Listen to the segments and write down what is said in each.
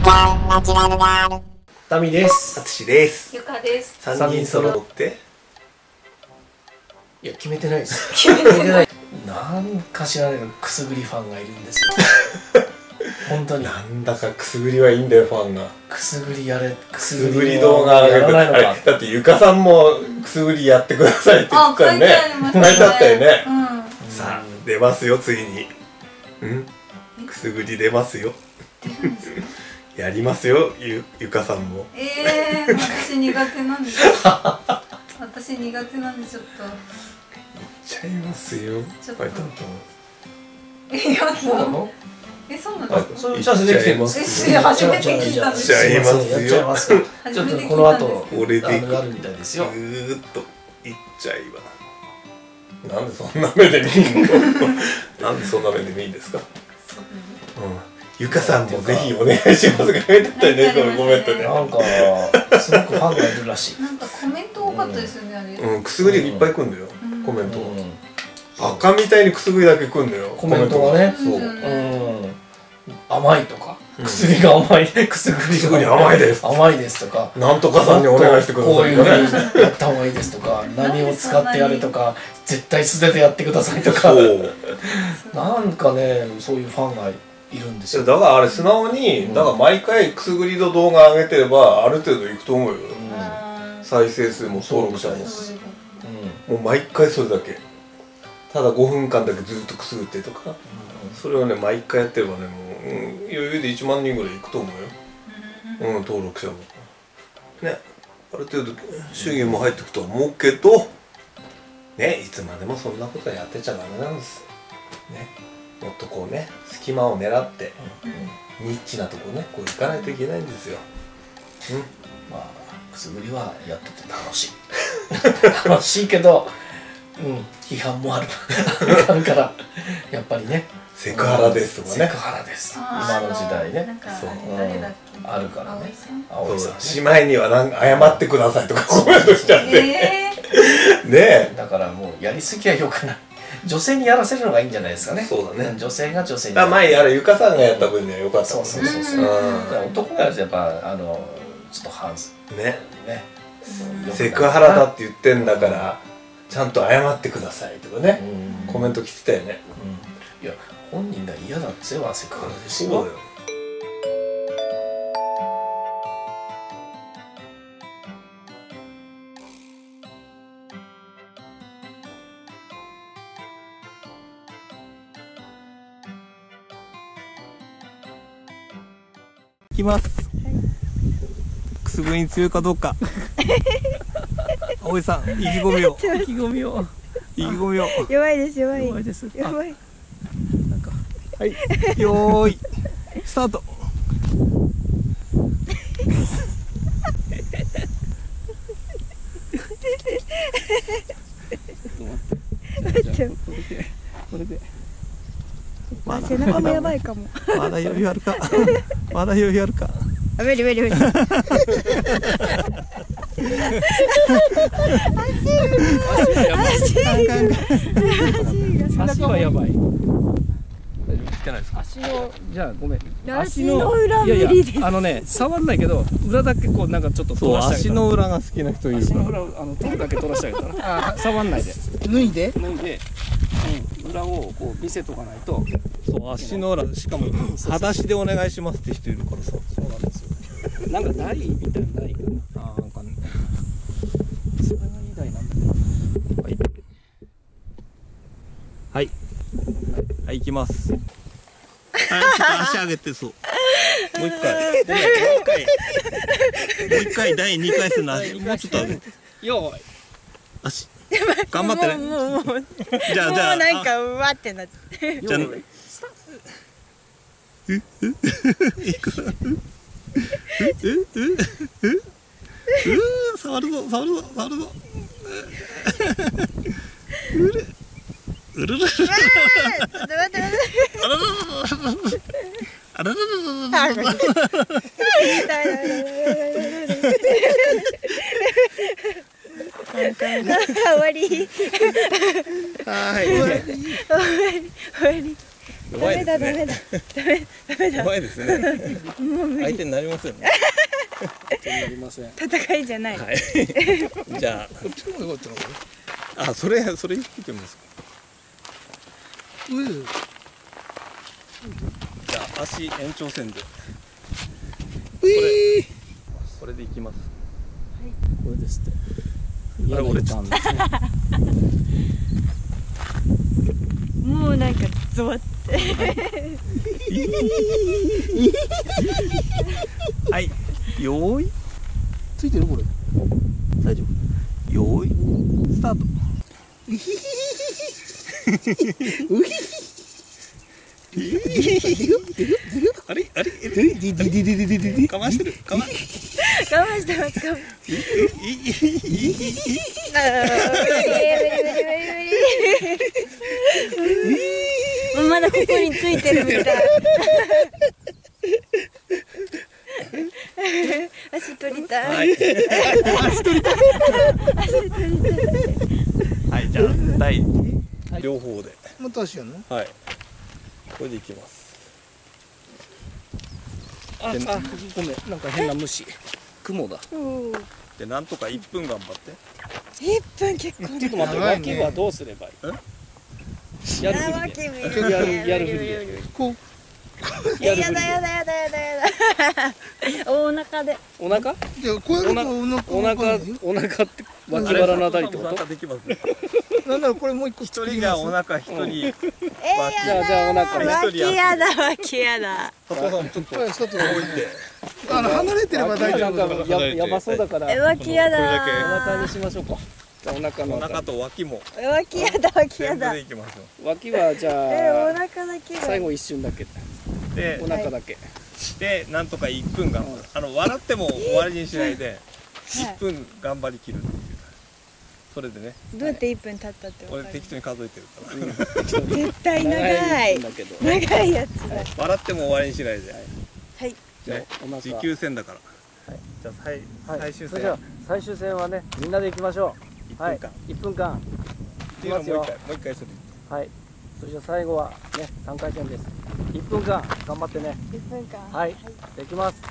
間ナチュラルガールタミです。淳ですゆかです。三人揃って。いや決めてないです。決めてない。なんか知らないけどくすぐりファンがいるんですよ。本当に。なんだかくすぐりはいいんだよファンが。くすぐりやれくくすすぐり動画上げてやらないのあれかだってゆかさんもくすぐりやってくださいって言あ、ってたよね。書いてありましたね。書いてあったよね。うん。さあ出ますよついに。うん？くすぐり出ますよやりますよゆゆかさんも。ええー、私苦手なんです。私苦手なんでちょっと。ちゃいますよ。ちょっと。え、やだ。そうなの？え、そうなんたですか。そういうチャンスできてます。え知初めて聞いたんですよ。やっちゃいますよ。ちょっとこの後これであるみたいですよ。ぐーっといっちゃいばなんでそんな目で見んの？なんでそんな目で見いんですか？うんゆかさんもぜひお願いしますが書いてあった。よねこのコメントで。なんかすごくファンがいるらしい。なんかコメント多かったですよね、あれ。うんくすぐりいっぱい来んだようん。コメント。うん。バカみたいにくすぐりだけ来んだよコメントが。ねそう。うん。うん甘いとか。うん。薬が甘い。くすぐりくすぐり甘いです。甘いですとか。なんとかさんにお願いしてくださいこういうふうにねやった方がいいですとか。何を使ってやれとか。絶対素手でやってくださいとか。そう。なんかねそういうファンがいるんですよ。だからあれ素直に、うん。だから毎回くすぐりの動画上げてればある程度いくと思うよ、再生数も登録者も。そうん。もう毎回それだけ。ただ5分間だけずっとくすぐってとか。それをね毎回やってればねもう、うん、余裕で1万人ぐらいいくと思うよ、うん、登録者も。ね。ある程度収入も入ってくとは思うけどねいつまでもそんなことやってちゃダメなんです。ねもっとこうね隙間を狙ってニッチなとこねこう行かないといけないんですよ。まあくすぐりはやってて楽しい。楽しいけどうん批判もある。あるからやっぱりね。セクハラですとかね。セクハラです。今の時代ね。そう。あるからね。葵さん？しまいにはなんか謝ってくださいとかコメントしちゃってえねえ。だからもうやりすぎはよくない女性にやらせるのがいいんじゃないですかね。そうだね。ん女性が女性にだから前あれゆかさんがやった分にはよかったもんね。そうそうそうそう。男がやるとやっぱあのちょっと反すね。ね。うん。セクハラだって言ってんだからちゃんと謝ってくださいとかね。うん。コメント来てたよね。うん。いや本人が嫌だっつえばセクハラですよ。そうだよきます。くすぐりに強いかどうか。葵さん 意気込みを。意気込みを。意気込みを。弱いです弱い。弱いです。弱い。なんかはい、よーい、スタート。待って。これで。あ背中もやばいかも。まだ余裕あるか。まだ余裕あるか。あ無理無理無理。足はやばい。じゃない。ですか。足のじゃあごめん。足の裏無いや理です。いやあのね触んないけど裏だけこうなんかちょっとそう、取らしてあげたら。足の裏が好きな人いる足から。の裏をあの取るだけ取らしてあげたら。あ触んないで。脱いで。脱いで、うん、裏をこう見せとかないとそう、足の裏、しかも、裸足でお願いしますって人いるからさ。そうなんですよなんか台みたいな台かなあー、なんかね。それがいい台なんだよはい。はい。はい、行きます。はい、ちょっと足上げて、そう。もう一回。もう一回。もう一回、第二回戦の足、もうちょっと上げて。よーい足。頑張ってね。もうもうもうじゃあ、じゃあ。なんかうわってなってじゃあ、よーいうー触るぞ触るぞ触るぞうるうるるるちょっと待って待ってあららららあらららららあダメダメダメダメダメダメ終わりはい。終わり。終わり。ダメだダメだダメダメだ怖いですね相手になり。ませんねなり。ません戦いじゃないはいじゃこっちの方が良かったのかああそれそれ見てみますかなうんじゃあ足延長線でういーこれでいきますこれですってあれ折れちゃんですねもうなんかゾワって。はいよいついてるこれ大丈夫よーいスタートあれあれディディディディディディディかましてるかま我慢してます我慢あー無理無理無理無理無理もうまだここについてるみたい。足取りたい、はい。はいじゃあ第両方で。また足やんのはいこれでいきます。ああ。ごめんなんか変な虫雲だ。おーでなんとか1分頑張って。一分結構ちょっと待ってね。脇はどうすればいい？やるふりで。やるやるふりで。こう。えやだやだやだやだやだ お腹で。お腹？じゃあこうやるとお腹お腹お腹って脇腹のあたりってこ参と加できます？なんならこれもう一個一人がお腹一人。えじゃあじゃあお腹脇やだ脇やだちょっと置いて。てあの離れてれば大丈夫。ややばそうだからえ脇やだおだ腹にしましょうか。お腹のと脇も。え脇やだ脇やだ脇はじえおゃあ腹だけ。が最後一瞬だけ。でお腹だけでなんとか1分頑張る。あの笑っても終わりにしないで1分頑張りきるっていう。それでね。どうやって一分経ったって俺適当に数えてるから。絶対長い。長いやつだ。笑っても終わりにしないで。はい。じゃあ持久戦だから。はい。じゃあ最はい。最終戦。じゃあ最終戦はねみんなで行きましょう。1はい。分間1分間。っていうのをもう一回もう一回するはいそれじゃあ最後はね3回戦です。1分間頑張ってね。一分間。はい。できます。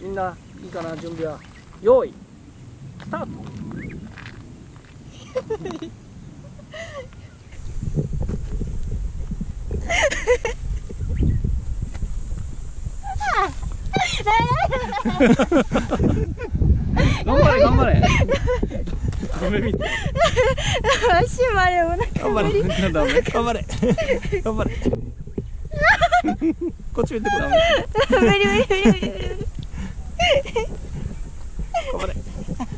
みんないいかな準備は用意。スタート。頑張れ頑張れごめん見て足までお腹頑張れ。頑張れ。頑張れ。こっち見てくれ。無理無理無理無理無理頑張れ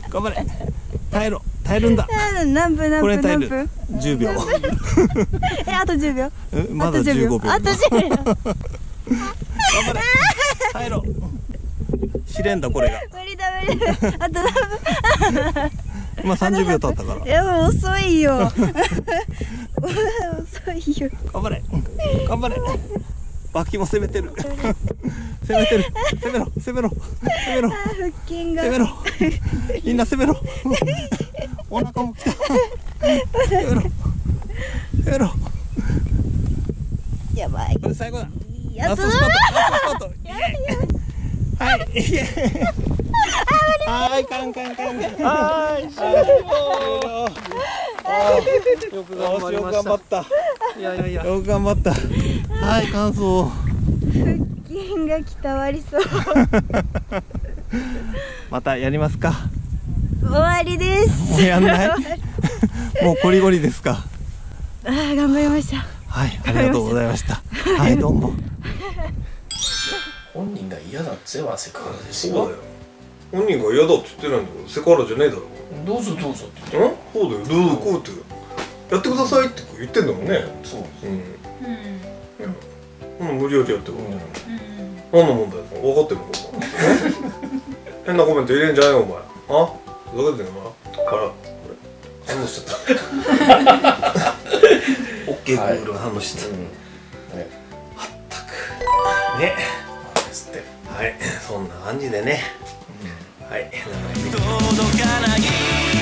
頑張れ耐えろ耐えるんだ。何分何これ分何分10秒えあと10秒うんまだあと15秒あと10秒頑張れ。耐えろ。試練だこれが。無理だ無理だ。あと何分今30秒経ったから。いやもう遅いよ。遅いよ。頑張れ。頑張れ。脇も攻めてる。攻めてる。攻めろ。攻めろ。攻めろ。あ腹筋が。攻めろ。みんな攻めろ。お腹も来た。攻めろ。攻めろ。やばい。これ最後だ。やっとラストスパート。ラストスパート。はい はいカンカンカンはい。よく頑張りよました。く頑張った。いやいやいや。よく頑張った。はい感想腹筋がきたわりそう。またやりますか？終わりです。もうやんない？もうコリゴリですか？あー頑張りました。はいありがとうございました。はいどうも。本人が嫌だっつえばセクハラですよ本人が嫌だって言ってないんだからセクハラじゃねえだろ。どうぞどうぞって言ってん？そうだよどうぞこうってやってくださいって言ってんだもんね。そううん。うん。うん。無理やりやってくるんじゃない。何の問題だ？分かってるのかお前。変なコメント入れんじゃないよお前。あ？ふざけてんの？かなあらこれ。反応しちゃった。オッケーはいグーグルが反応しちゃっうん。ね。たねですって。はい。そんな感じでねはい。届かない。